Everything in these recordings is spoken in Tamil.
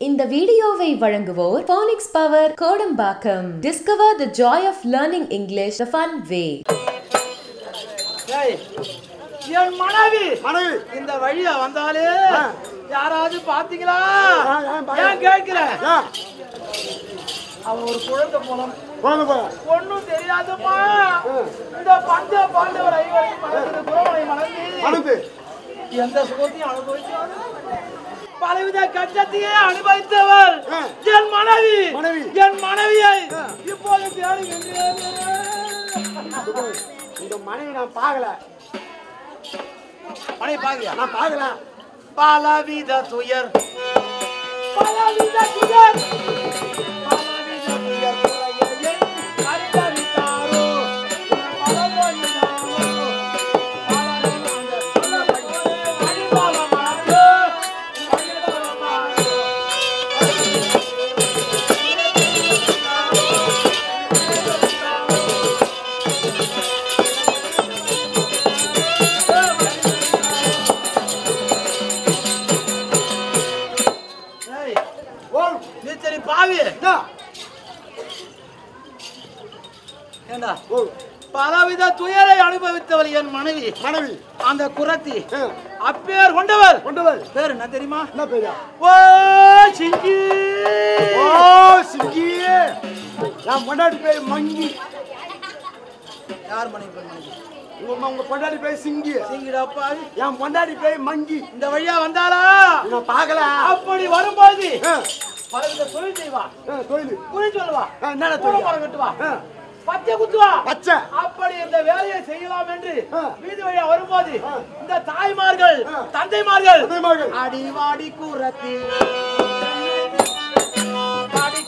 இந்த வீடியோவை வழங்குவோர் phonics power Kodambakkam. Discover the joy of learning English the fun way என் மனைவி. மனைவி. இந்த வழியா வந்தாலே. யாராவது பாத்தீங்களா. ஏன் கேட்கிற ஏன் அவ ஒரு குழந்தை போலாம். தெரியாதுமா ஆ. இந்த பஞ்ச பாண்டவர் ஐவரை குரவனை அனுப்பு எந்த சுகத்தையும் அனுபவித்தார் பலவித கஷ்டத்தையே அனுபவித்தவர். என் மனைவி. மனைவி. என் மனைவியை. இப்போது தேடுகின்றேன் இந்த மனைவி நான் பார்க்கல. மனைவி பாக்குறியா நான் பார்க்கல. பலவித துயர். பலவித துயர். பாவி ஏண்டா? பலவித துயரை அனுபவித்தவள் என் மனைவி. மனைவி. அந்த குரத்தி. அப்பேர் கொண்டவர் கொண்டு வை பேர் என்ன தெரியுமா? என்ன பேரா? ஓ சிங்கி. ஓ சிங்கி. நான் பொண்டாட்டி பேர் மங்கி. யார் மனைவி பேர் மனைவி உங்க உங்க பொண்டாட்டி பேர் சிங்கி. சிங்கிடா பாவி என் பொண்டாட்டி பேர் மங்கி. இந்த வழியா வந்தாரா நான் பார்க்கல. அப்படி வரும்போது பலவித தொழில் செய்வா. தொழில். குறி சொல்லுவா. பூனை தொழில்? மரம் கட்டுவா. ஆ, பச்சை குத்துவா. பச்சை. அப்படி இந்த வேலையை செய்யலாம் என்று. வீதி வழியா வரும்போது. இந்த தாய்மார்கள். தந்தைமார்கள். அடிவாடி கூறத்தி வாடி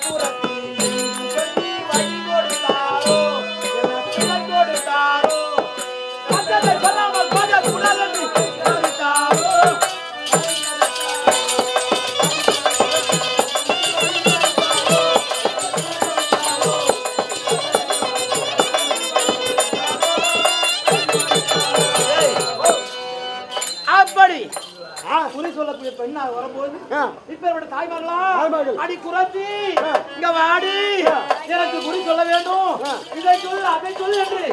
சொல்லக்கூடிய பெண்ணா வரும்போது இப்ப என்னோட தாய்மார்களா. அடி ஆ. இங்க வாடி. எனக்கு குறி சொல்ல வேண்டும். இதை சொல்லு அதை சொல்லு என்று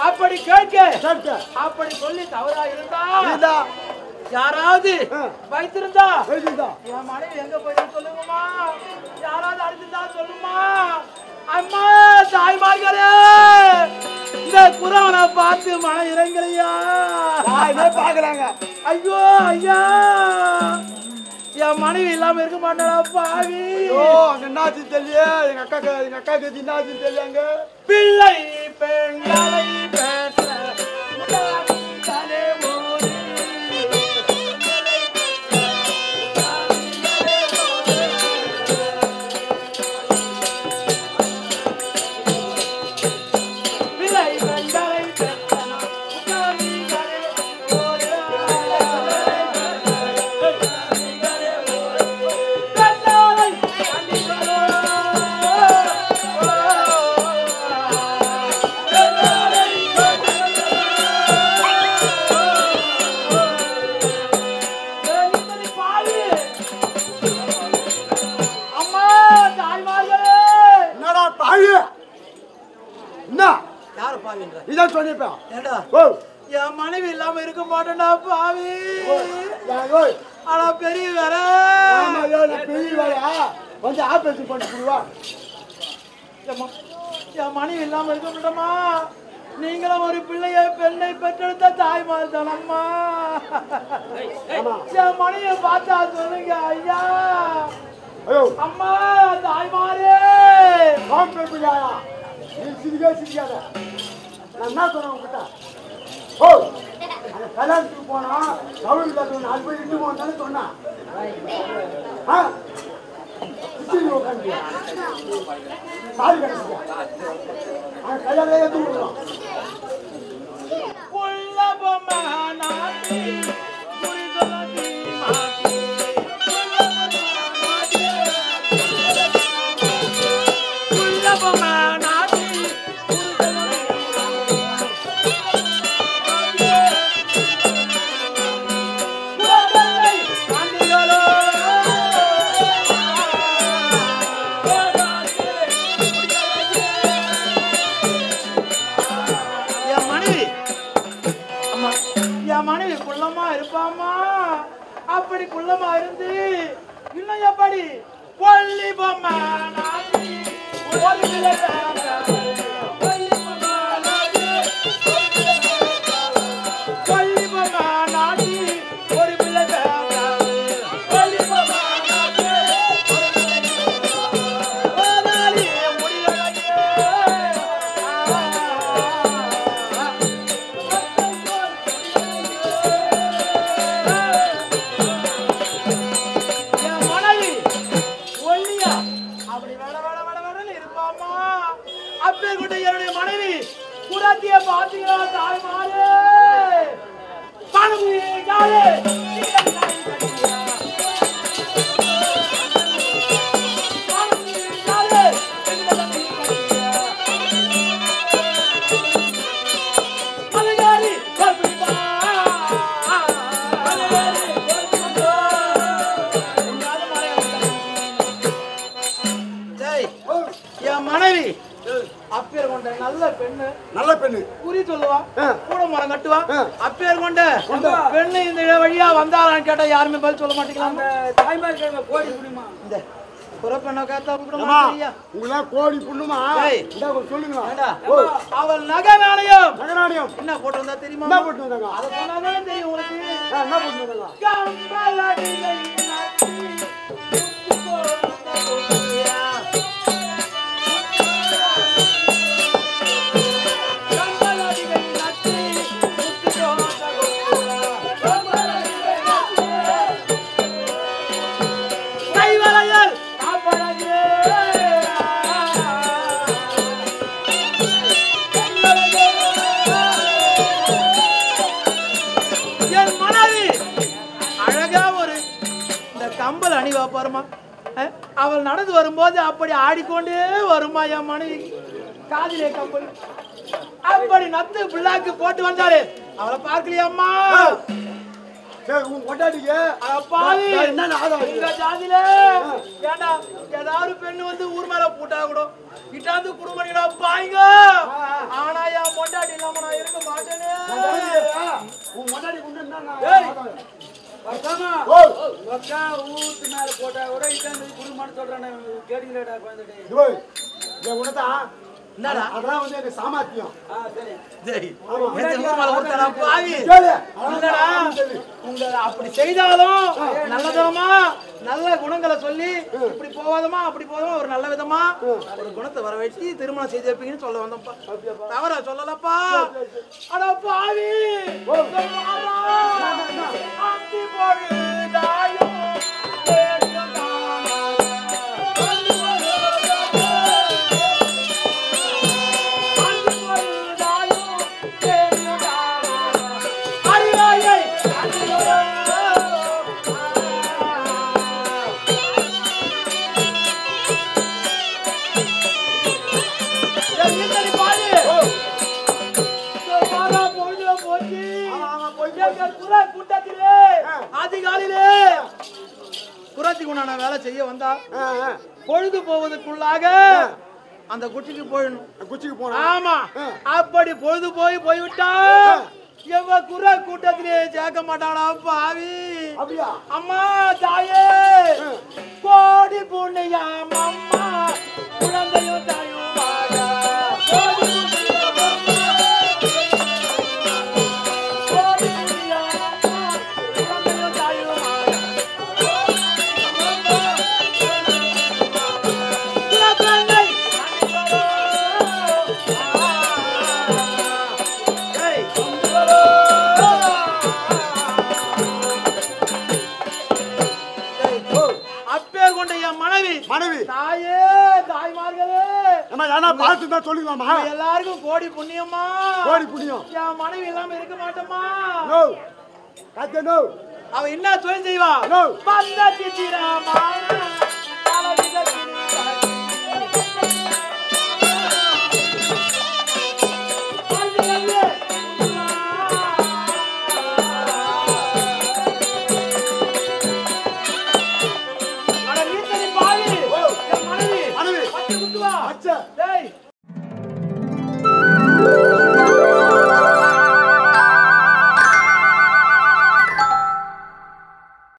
அப்படி கேட்க. அப்படி சொல்லி தவறா இருந்தா நீதா, யாராவது. வைத்திருந்தா. என் மனைவி எங்க போய் சொல்லுங்கம்மா யாராவது அடிச்சிருந்தா சொல்லுமா அம்மா தாய்மார்களே இந்த குரவனை பார்த்து மன இறங்கலையா யாருமே பார்க்கலாங்க. ஐயோ ஐயா என் மனைவி இல்லாம இருக்க மாட்டாளா பாவி ஐயோ, அங்க என்னாச்சு தெரியல. எங்க அக்காக்கு எங்க அக்காக்கு இது என்னாச்சு தெரியலங்க. பிள்ளை பெண்களை பெற்ற என்ன? யாரு பாவின்ற இதான் சொன்னிப்பா. ஏண்டா ஓ, என் மனைவி இல்லாம இருக்க மாட்டேன்டா பாவி ஆனா பெரிய வேற பெரிய? வந்து ஆபரேஷன் பண்ணி கொடுவா. என் மனைவி இல்லாம இருக்க மாட்டோமா நீங்களும் ஒரு பிள்ளைய பெண்ணை பெற்றெடுத்த தாய்மார் தானம்மா. என் மனைவியை பார்த்தா சொல்லுங்க ஐயா அம்மா தாய்மாரே? நீ சிரிக்கவே சிரிக்காத. நான் என்ன சொன்னேன் உன்கிட்ட? ஓ, அந்த கல்யாணத்துக்கு போனா, கவுளி கட்டணும், நாலு பேர் இட்டு போகணும்னு சொன்னேன். ஆ? சிரிச்சு உட்கார்ந்தியா? தாலி கட்டிட்டியா? அவன் கல்யாணம் ஏத்து விடுறான். உள்ளபமா அப்படி குள்ளமா இருந்து? இன்னும் எப்படி கொல்லி பொம்மா அப்பேர்கிட்ட என்னுடைய மனைவி குடாத்திய பாத்தீங்களா தாய் பணம் பெண்ணு. நல்ல பெண்ணு. குறி சொல்லுவா. கூட மரம் கட்டுவா. அப்பேர் கொண்ட பெண்ணு இந்த வழியா வந்தாரான்னு கேட்டா யாருமே பதில் சொல்ல மாட்டேங்கிறாங்க. தாய்மார்கள் கோடி முடியுமா இந்த கூட புண்ணுமா? சொல்லுங்களா அவள் நகை நாணயம் நகராணியம் என்ன போட்டு வந்தா தெரியுமா? என்ன போட்டு வந்தாங்க? அதை சொன்னாதானே தெரியும் உங்களுக்கு. ஆ, என்ன போட்டு வந்தாங்க? கம்பல் அணிவா பாருமா. அஹ், அவள் நடந்து வரும்போது அப்படி ஆடிக்கொண்டே வருமா என் மனைவி. காதிலே கம்பல் அப்படி நத்து பிள்ளாக்கு போட்டு வந்தாரு அவளை பார்க்கலையாம்மா ஏதாவது பெண்ணு வந்து ஊர் மேல போட்டா கூட இட்டாந்து குடும்பம் பாய்ங்க. ஆனா என் பொண்டாட்டி இல்லாம நான் இருக்க மாட்டேனே. உன் கொண்டாடி ஒக்கா ஊத்து மேல போட்டா கூட இட்டாந்து குடும்பம்னு சொல்றானே கேட்டீங்களா குழந்தை இதோ இதை உனதான் என்னடா? அதெல்லாம் வந்து எனக்கு சாமர்த்தியம் சரி. அப்படி செய்தாலும் நல்லதமா? நல்ல குணங்களை சொல்லி இப்படி போவாதமா அப்படி போவாதமா ஒரு நல்ல விதமா ஒரு குணத்தை வர வச்சு திருமணம் செய்து வைப்பீங்கன்னு சொல்ல வந்தோம்ப்பா தவறா சொல்லலப்பா அட பாவி பொழுதாயும் அதிகாலையிலே. குராத்தி குணான வேலை செய்ய வந்தா. பொழுது போவதற்குள்ளாக அந்த குச்சிக்கு போயிடணும். குச்சிக்கு போனா ஆமா. அப்படி பொழுது போய் போய்விட்டா எவ குற கூட்டத்திலே சேர்க்க மாட்டானா பாவி. அம்மா தாயே. கோடி புண்ணியம் அம்மா. குழந்தையும் தாயும் வாழ. சொல்லிக்கலாமா எல்லாருக்கும் கோடி புண்ணியம்மா. கோடி புண்ணியம். என் மனைவி இல்லாம இருக்க மாட்டோமா நோ காத்த நோ அவ என்ன தொழில் செய்வா? நோ வந்த சித்திரமான